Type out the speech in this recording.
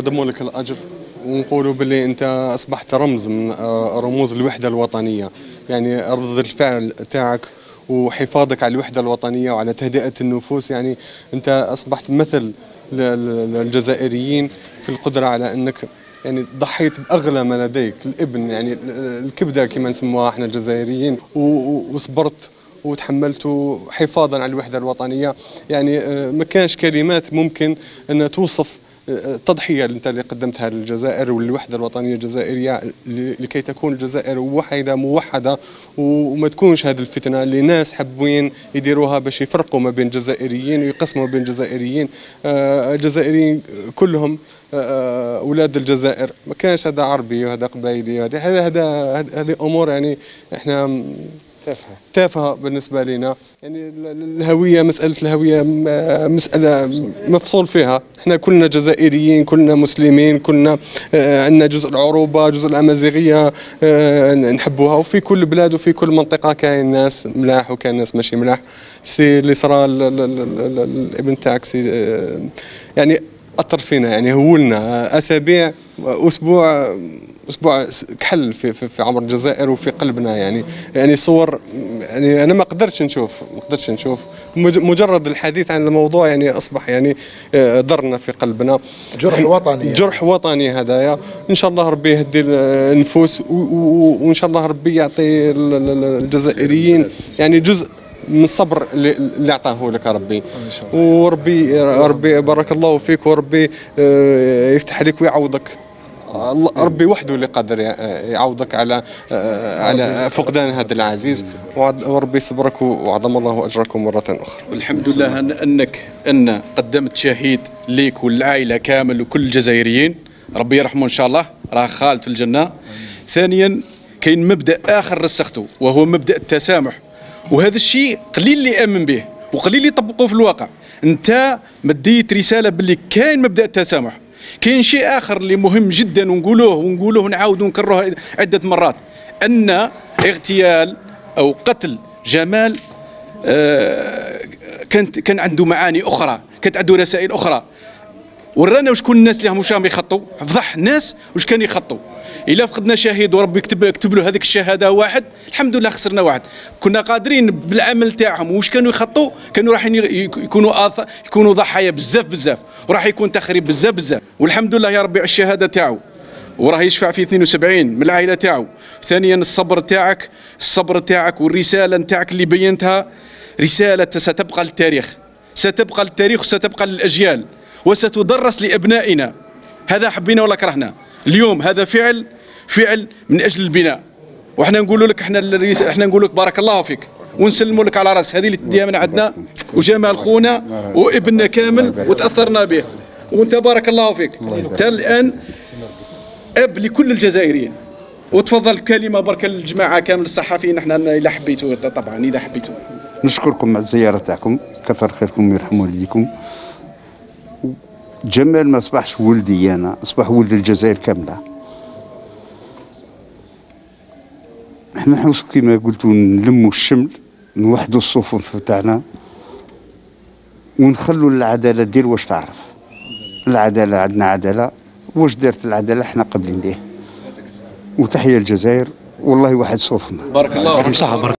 نعظموا لك الأجر ونقولوا باللي أنت أصبحت رمز من آه، رموز الوحدة الوطنية. يعني رد الفعل تاعك وحفاظك على الوحدة الوطنية وعلى تهدئة النفوس. يعني أنت أصبحت مثل لل- للجزائريين في القدرة على أنك يعني ضحيت بأغلى ما لديك. الإبن يعني ال- الكبدة كما نسموها إحنا الجزائريين. وصبرت وتحملت حفاظا على الوحدة الوطنية. يعني آه، ما كانش كلمات ممكن أن توصف التضحيه اللي أنت اللي قدمتها للجزائر والوحدة الوطنية الجزائرية لكي تكون الجزائر واحدة موحدة وما تكونش هذه الفتنة اللي ناس حابين يديروها باش يفرقوا ما بين الجزائريين ويقسموا بين الجزائريين آه، الجزائريين كلهم آه، أولاد الجزائر. ما كانش هذا عربي وهذا قبايلي وهذا هذا هذا- هذه أمور يعني إحنا تافهة. بالنسبة لنا يعني ال- ال- الهوية مسألة الهوية مسألة مفصول فيها. إحنا كلنا جزائريين كلنا مسلمين كلنا آه، عندنا جزء العروبة جزء الأمازيغية آه، نحبوها. وفي كل بلاد وفي كل منطقة كاين ناس ملاح وكاين ناس ماشي ملاح. c'est اللي صرا ال- ال- ال- ال- الابن تاعك c'est آه، يعني أثر فينا يعني هولنا أسابيع أسبوع أسبوع كحل في, في, في عمر الجزائر وفي قلبنا يعني. يعني صور يعني أنا ما قدرتش نشوف ما قدرتش نشوف. مج- مجرد الحديث عن الموضوع يعني أصبح يعني آه، ضرنا في قلبنا. جرح وطني يعني. جرح وطني هدايا. إن شاء الله ربي يهدي النفوس وإن شاء الله ربي يعطي ال- ال- الجزائريين يعني جزء من الصبر اللي أعطاه لك ربي. وربي ربي بارك الله فيك وربي آه، يفتح عليك ويعوضك. ربي وحده اللي قادر يع- يعوضك على على فقدان هذا العزيز. وربي يصبرك وعظم الله أجركم مرة أخرى. والحمد لله انك أن قدمت شهيد ليك والعائلة كامل وكل الجزائريين. ربي يرحمه إن شاء الله. راه خالد في الجنة. ثانيا كاين مبدأ آخر رسخته وهو مبدأ التسامح. وهذا الشيء قليل اللي يامن به وقليل اللي يطبقوه في الواقع. أنت مديت رسالة باللي كاين مبدأ التسامح. كاين شيء آخر اللي مهم جدا ونقولوه ونقولوه ونعاودوا نكرروه عدة مرات أن اغتيال أو قتل جمال آه، كانت كان عنده معاني أخرى كانت عنده رسائل أخرى. ورانا وشكون الناس اللي هم واش راهم يخطوا فضح الناس واش كان يخطوا إلا فقدنا شهيد وربي يكتب يكتب له هذيك الشهادة واحد الحمد لله خسرنا واحد. كنا قادرين بالعمل تاعهم واش كانوا يخطوا كانوا راح يكونوا آث... يكونوا ضحايا بزاف بزاف. وراح يكون تخريب بزاف بزاف. والحمد لله يا ربي على الشهادة تاعو. وراه يشفع في 72 من العائلة تاعو. ثانيا الصبر تاعك الصبر تاعك والرسالة تاعك اللي بينتها رسالة ستبقى للتاريخ. ستبقى للتاريخ وستبقى للأجيال. وستدرس لأبنائنا. هذا حبينا ولا كرهنا. اليوم هذا فعل فعل من أجل البناء. وحنا نقول لك إحنا إحنا نقول لك بارك الله فيك. ونسلموا لك على رأسك. هذه اللي تديها من عندنا وجمال خونا وابننا كامل وتأثرنا به. وأنت بارك الله فيك. انت الآن أب لكل الجزائريين. وتفضل كلمة برك للجماعة كامل الصحفيين. إحنا إذا حبيتوا طبعا إذا حبيتوا. نشكركم على الزيارة تاعكم كثر خيركم ويرحموا والديكم. جمال ما أصبحش ولدي أنا أصبح ولد الجزائر كاملة. إحنا نحوسوا كما قلتوا نلموا الشمل نوحدوا الصفوف تاعنا ونخلوا العدالة دير واش تعرف. العدالة عندنا عدالة. واش دارت العدالة إحنا قابلين ليه وتحية الجزائر والله واحد صوفنا. بارك الله فيك.